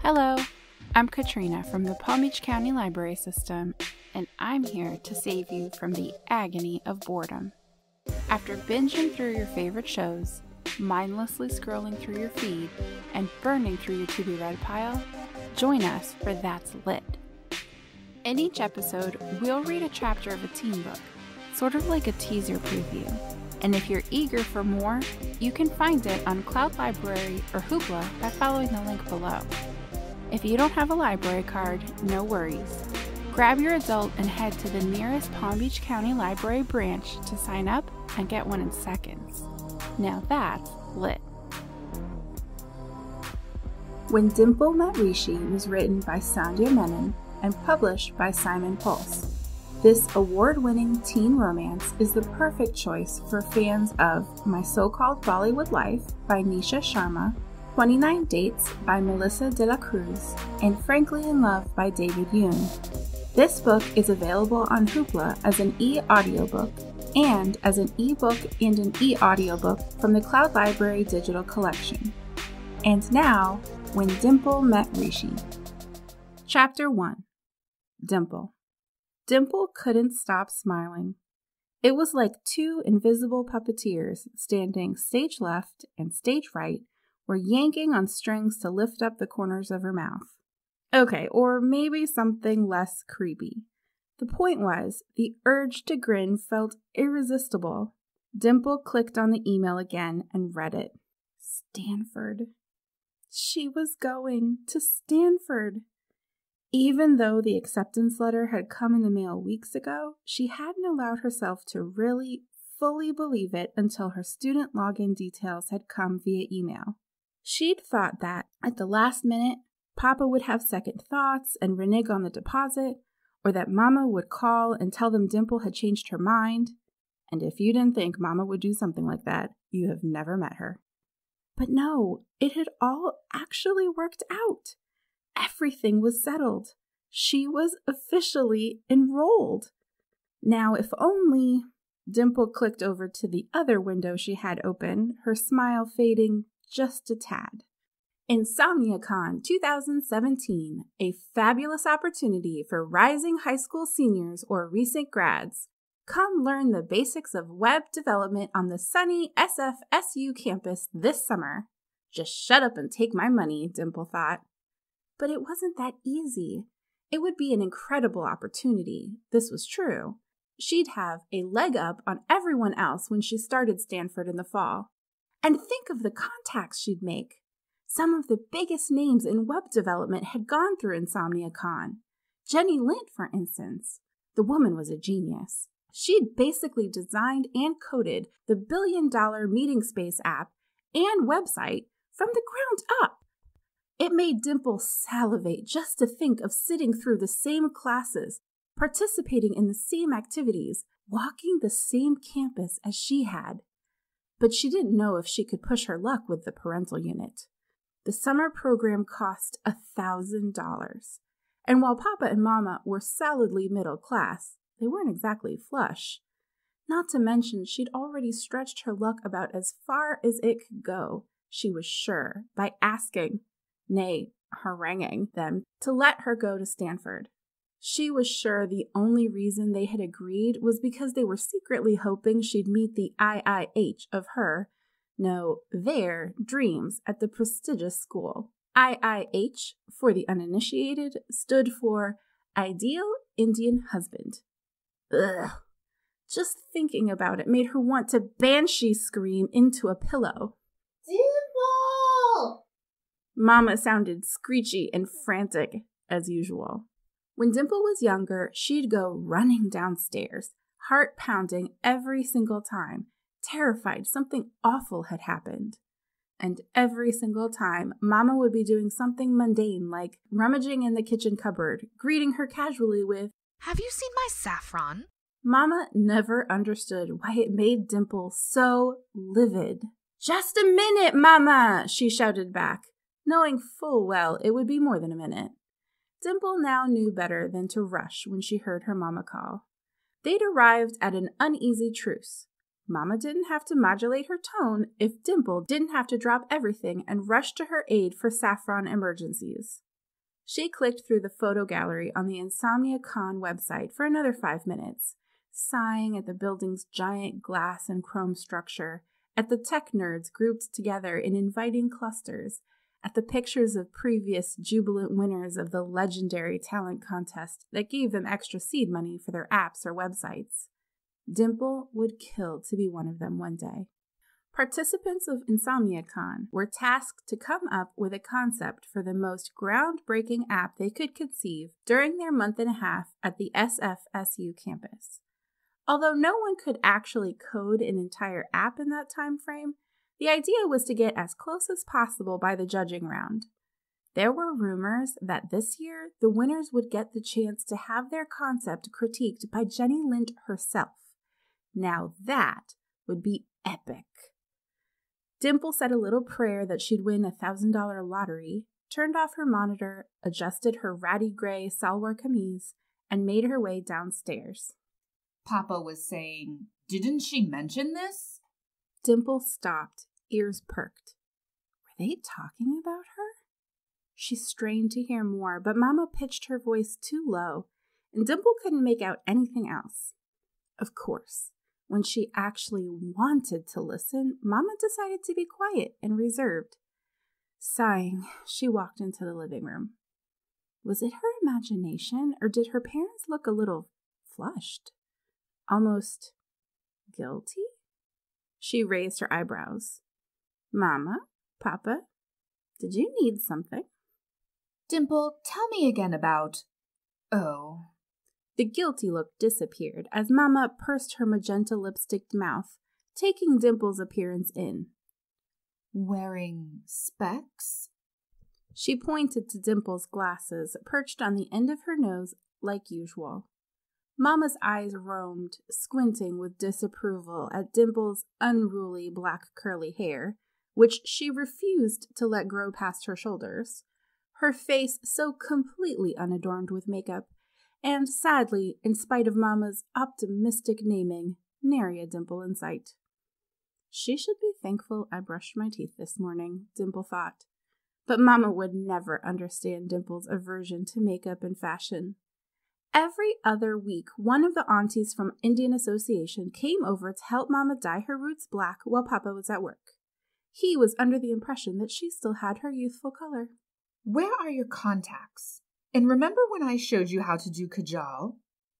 Hello, I'm Katrina from the Palm Beach County Library System, and I'm here to save you from the agony of boredom. After binging through your favorite shows, mindlessly scrolling through your feed, and burning through your to be read pile, join us for That's Lit. In each episode, we'll read a chapter of a teen book, sort of like a teaser preview. And if you're eager for more, you can find it on Cloud Library or Hoopla by following the link below. If you don't have a library card, no worries. Grab your adult and head to the nearest Palm Beach County Library branch to sign up and get one in seconds. Now that's lit. When Dimple Met Rishi was written by Sandhya Menon and published by Simon Pulse. This award winning teen romance is the perfect choice for fans of My So Called Bollywood Life by Nisha Sharma, 29 Dates by Melissa De La Cruz, and Frankly in Love by David Yoon. This book is available on Hoopla as an e audiobook and as an ebook and an e audiobook from the Cloud Library Digital Collection. And now, When Dimple Met Rishi. Chapter 1 Dimple. Dimple couldn't stop smiling. It was like two invisible puppeteers standing stage left and stage right were yanking on strings to lift up the corners of her mouth. Okay, or maybe something less creepy. The point was, the urge to grin felt irresistible. Dimple clicked on the email again and read it. Stanford. She was going to Stanford. Even though the acceptance letter had come in the mail weeks ago, she hadn't allowed herself to really fully believe it until her student login details had come via email. She'd thought that, at the last minute, Papa would have second thoughts and renege on the deposit, or that Mama would call and tell them Dimple had changed her mind. And if you didn't think Mama would do something like that, you have never met her. But no, it had all actually worked out. Everything was settled. She was officially enrolled. Now, if only. Dimple clicked over to the other window she had open, her smile fading just a tad. InsomniaCon 2017, a fabulous opportunity for rising high school seniors or recent grads. Come learn the basics of web development on the sunny SFSU campus this summer. Just shut up and take my money, Dimple thought. But it wasn't that easy. It would be an incredible opportunity. This was true. She'd have a leg up on everyone else when she started Stanford in the fall. And think of the contacts she'd make. Some of the biggest names in web development had gone through InsomniaCon. Jenny Lind, for instance. The woman was a genius. She'd basically designed and coded the billion dollar meeting space app and website from the ground up. It made Dimple salivate just to think of sitting through the same classes, participating in the same activities, walking the same campus as she had. But she didn't know if she could push her luck with the parental unit. The summer program cost a thousand dollars. And while Papa and Mama were solidly middle class, they weren't exactly flush. Not to mention, she'd already stretched her luck about as far as it could go, she was sure, by asking nay, haranguing them to let her go to Stanford. She was sure the only reason they had agreed was because they were secretly hoping she'd meet the IIH of her, no, their dreams at the prestigious school. IIH, for the uninitiated, stood for Ideal Indian Husband. Ugh. Just thinking about it made her want to banshee scream into a pillow. Mama sounded screechy and frantic as usual. When Dimple was younger, she'd go running downstairs, heart pounding every single time, terrified something awful had happened. And every single time, Mama would be doing something mundane like rummaging in the kitchen cupboard, greeting her casually with, Have you seen my saffron? Mama never understood why it made Dimple so livid. Just a minute, Mama, she shouted back knowing full well it would be more than a minute. Dimple now knew better than to rush when she heard her mamma call. They'd arrived at an uneasy truce. Mama didn't have to modulate her tone if Dimple didn't have to drop everything and rush to her aid for saffron emergencies. She clicked through the photo gallery on the Insomnia Con website for another five minutes, sighing at the building's giant glass and chrome structure, at the tech nerds grouped together in inviting clusters, at the pictures of previous jubilant winners of the legendary talent contest that gave them extra seed money for their apps or websites. Dimple would kill to be one of them one day. Participants of InsomniaCon were tasked to come up with a concept for the most groundbreaking app they could conceive during their month and a half at the SFSU campus. Although no one could actually code an entire app in that time frame, the idea was to get as close as possible by the judging round. There were rumors that this year the winners would get the chance to have their concept critiqued by Jenny Lind herself. Now that would be epic. Dimple said a little prayer that she'd win a thousand dollar lottery, turned off her monitor, adjusted her ratty gray salwar kameez, and made her way downstairs. Papa was saying, Didn't she mention this? Dimple stopped, ears perked. Were they talking about her? She strained to hear more, but Mama pitched her voice too low, and Dimple couldn't make out anything else. Of course, when she actually wanted to listen, Mama decided to be quiet and reserved. Sighing, she walked into the living room. Was it her imagination, or did her parents look a little flushed? Almost guilty? She raised her eyebrows. Mamma, Papa, did you need something? Dimple, tell me again about. Oh, the guilty look disappeared as Mamma pursed her magenta lipsticked mouth, taking Dimple's appearance in. Wearing specs? She pointed to Dimple's glasses, perched on the end of her nose like usual. Mamma's eyes roamed, squinting with disapproval at Dimple's unruly black curly hair, which she refused to let grow past her shoulders, her face so completely unadorned with makeup and sadly, in spite of Mamma's optimistic naming, nary a dimple in sight. She should be thankful I brushed my teeth this morning, Dimple thought. But Mamma would never understand Dimple's aversion to makeup and fashion. Every other week, one of the aunties from Indian Association came over to help Mama dye her roots black while Papa was at work. He was under the impression that she still had her youthful color. Where are your contacts? And remember when I showed you how to do kajal?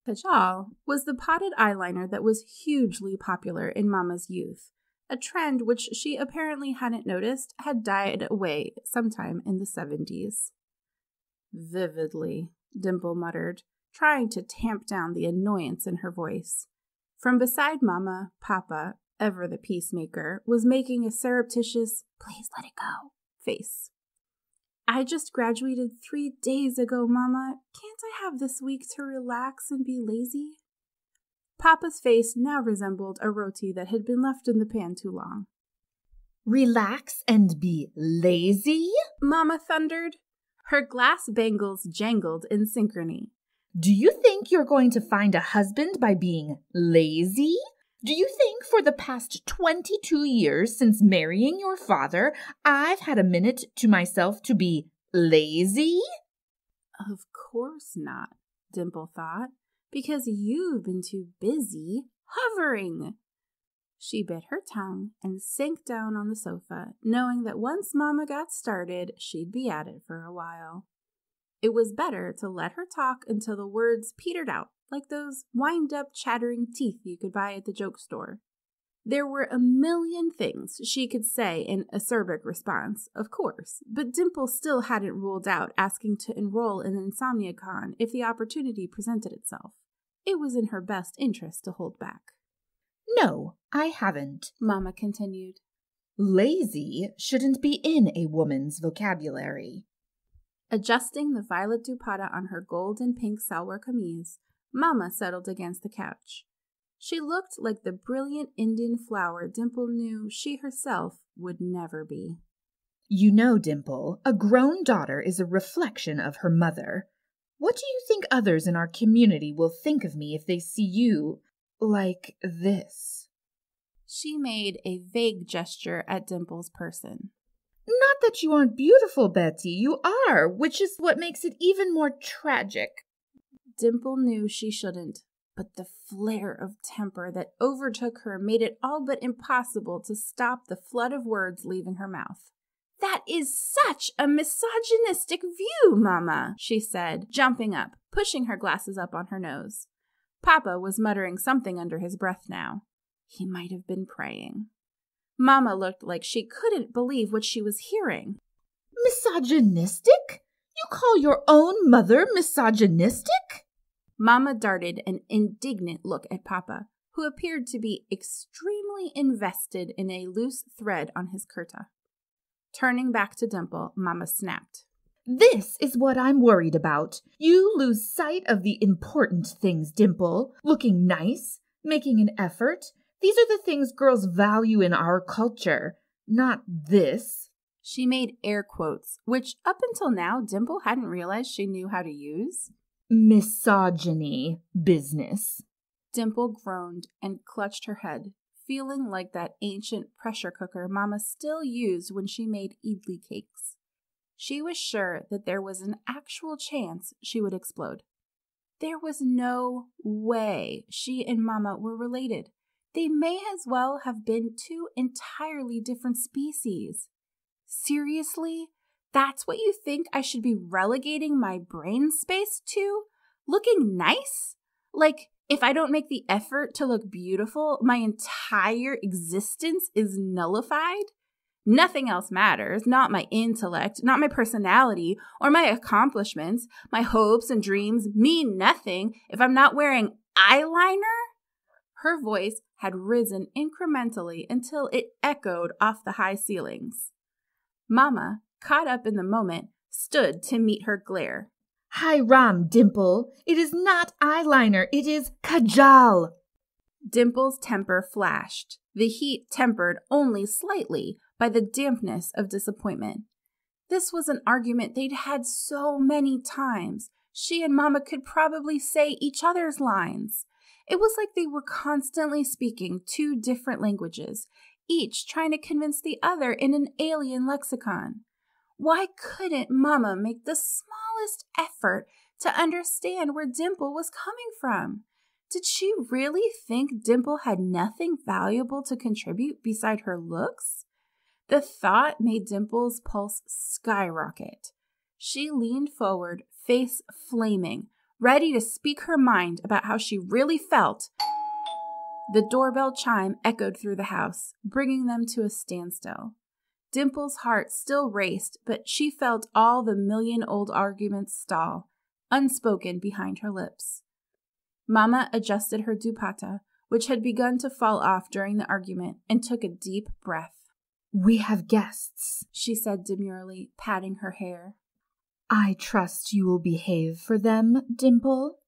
Kajal was the potted eyeliner that was hugely popular in Mama's youth, a trend which she apparently hadn't noticed had died away sometime in the 70s. Vividly, Dimple muttered, trying to tamp down the annoyance in her voice. From beside Mama, Papa, ever the peacemaker, was making a surreptitious, please let it go face. I just graduated three days ago, Mama. Can't I have this week to relax and be lazy? Papa's face now resembled a roti that had been left in the pan too long. Relax and be lazy? Mama thundered. Her glass bangles jangled in synchrony. Do you think you're going to find a husband by being lazy? Do you think for the past 22 years since marrying your father, I've had a minute to myself to be lazy? Of course not, Dimple thought, because you've been too busy hovering. She bit her tongue and sank down on the sofa, knowing that once Mamma got started, she'd be at it for a while. It was better to let her talk until the words petered out like those wind up chattering teeth you could buy at the joke store. There were a million things she could say in acerbic response, of course, but Dimple still hadn't ruled out asking to enroll in InsomniaCon if the opportunity presented itself. It was in her best interest to hold back. No, I haven't, Mamma continued. Lazy shouldn't be in a woman's vocabulary. Adjusting the violet dupatta on her gold and pink salwar kameez, Mamma settled against the couch. She looked like the brilliant Indian flower Dimple knew she herself would never be. You know, Dimple, a grown daughter is a reflection of her mother. What do you think others in our community will think of me if they see you like this? She made a vague gesture at Dimple's person. Not that you aren't beautiful, beti. You are, which is what makes it even more tragic. Dimple knew she shouldn't, but the flare of temper that overtook her made it all but impossible to stop the flood of words leaving her mouth. That is such a misogynistic view, Mamma, she said, jumping up, pushing her glasses up on her nose. Papa was muttering something under his breath now. He might have been praying. Mamma looked like she couldn't believe what she was hearing. Misogynistic? You call your own mother misogynistic? Mamma darted an indignant look at Papa, who appeared to be extremely invested in a loose thread on his kurta. Turning back to Dimple, Mamma snapped. This is what I'm worried about. You lose sight of the important things, Dimple. Looking nice, making an effort. These are the things girls value in our culture, not this. She made air quotes, which up until now Dimple hadn't realized she knew how to use. Misogyny business. Dimple groaned and clutched her head, feeling like that ancient pressure cooker Mama still used when she made idli cakes. She was sure that there was an actual chance she would explode. There was no way she and Mama were related. They may as well have been two entirely different species. Seriously? That's what you think I should be relegating my brain space to? Looking nice? Like, if I don't make the effort to look beautiful, my entire existence is nullified? Nothing else matters, not my intellect, not my personality, or my accomplishments. My hopes and dreams mean nothing if I'm not wearing eyeliner? Her voice had risen incrementally until it echoed off the high ceilings. Mama, caught up in the moment, stood to meet her glare. Hai, Ram, Dimple. It is not eyeliner, it is kajal. Dimple's temper flashed, the heat tempered only slightly by the dampness of disappointment. This was an argument they'd had so many times. She and Mama could probably say each other's lines. It was like they were constantly speaking two different languages, each trying to convince the other in an alien lexicon. Why couldn't Mama make the smallest effort to understand where Dimple was coming from? Did she really think Dimple had nothing valuable to contribute beside her looks? The thought made Dimple's pulse skyrocket. She leaned forward, face flaming, ready to speak her mind about how she really felt. The doorbell chime echoed through the house, bringing them to a standstill. Dimple's heart still raced, but she felt all the million old arguments stall, unspoken behind her lips. Mama adjusted her dupatta, which had begun to fall off during the argument, and took a deep breath. We have guests, she said demurely, patting her hair. I trust you will behave for them, Dimple.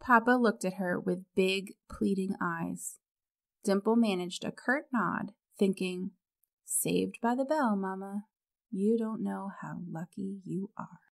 Papa looked at her with big, pleading eyes. Dimple managed a curt nod, thinking, Saved by the bell, Mamma. You don't know how lucky you are.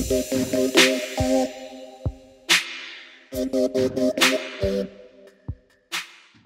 Thank you.